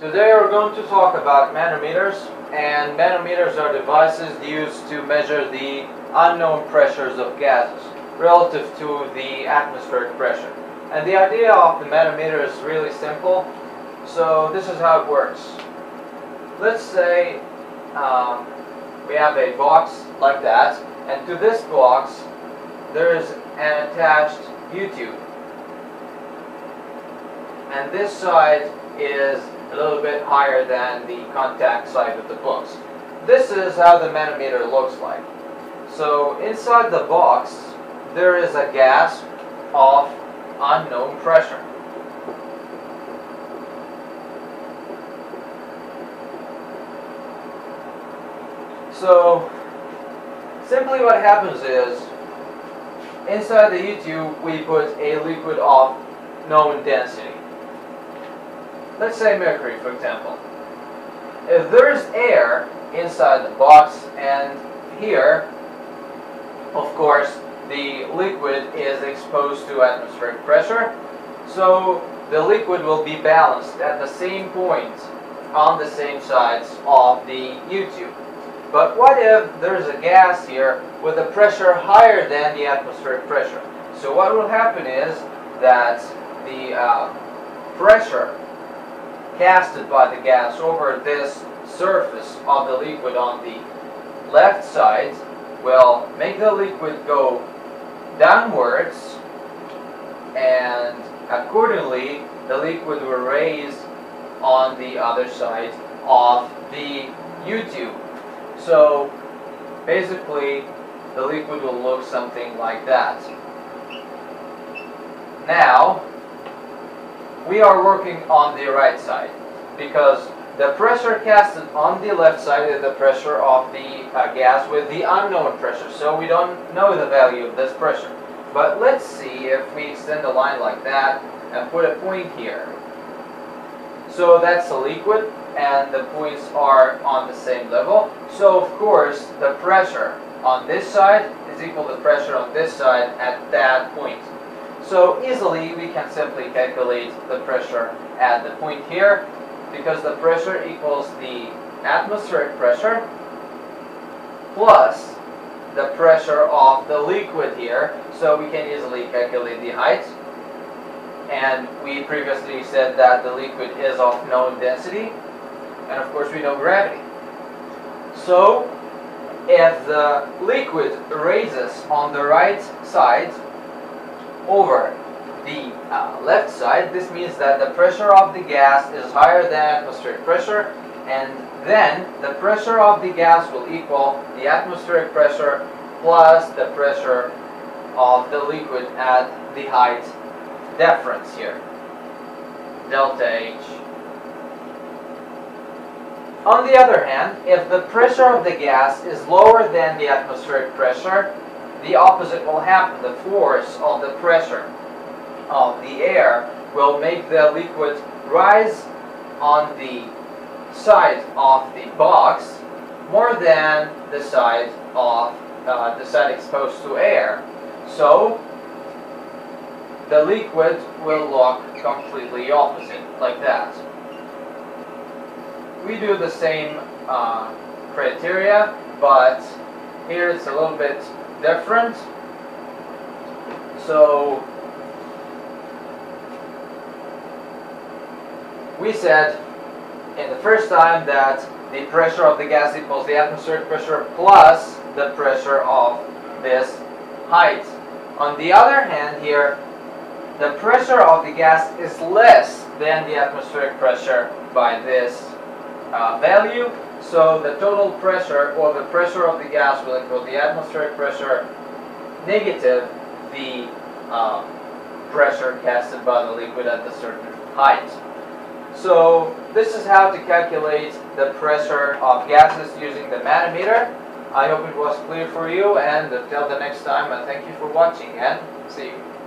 Today we're going to talk about manometers and manometers are devices used to measure the unknown pressures of gases relative to the atmospheric pressure. And the idea of the manometer is really simple. So this is how it works. Let's say um, we have a box like that and to this box there is an attached U-tube. And this side is a little bit higher than the contact side of the box. This is how the manometer looks like. So inside the box there is a gas of unknown pressure. So simply what happens is inside the U-tube we put a liquid of known density let's say mercury for example. If there's air inside the box and here, of course, the liquid is exposed to atmospheric pressure, so the liquid will be balanced at the same point on the same sides of the U-tube. But what if there's a gas here with a pressure higher than the atmospheric pressure? So what will happen is that the uh, pressure casted by the gas over this surface of the liquid on the left side will make the liquid go downwards and accordingly the liquid will raise on the other side of the U-tube. So basically the liquid will look something like that. Now we are working on the right side because the pressure casted on the left side is the pressure of the uh, gas with the unknown pressure. So we don't know the value of this pressure. But let's see if we extend a line like that and put a point here. So that's a liquid and the points are on the same level. So of course the pressure on this side is equal to the pressure on this side at that point. So easily we can simply calculate the pressure at the point here because the pressure equals the atmospheric pressure plus the pressure of the liquid here. So we can easily calculate the height. And we previously said that the liquid is of known density. And of course we know gravity. So if the liquid raises on the right side over the uh, left side, this means that the pressure of the gas is higher than atmospheric pressure, and then the pressure of the gas will equal the atmospheric pressure plus the pressure of the liquid at the height difference here, delta H. On the other hand, if the pressure of the gas is lower than the atmospheric pressure, the opposite will happen. The force of the pressure of the air will make the liquid rise on the side of the box more than the side of uh, the side exposed to air. So the liquid will look completely opposite, like that. We do the same uh, criteria, but here it's a little bit different. So we said in the first time that the pressure of the gas equals the atmospheric pressure plus the pressure of this height. On the other hand here, the pressure of the gas is less than the atmospheric pressure by this uh, value so the total pressure or the pressure of the gas will equal the atmospheric pressure negative the um, pressure casted by the liquid at a certain height. So this is how to calculate the pressure of gases using the manometer. I hope it was clear for you and until the next time I thank you for watching and see you.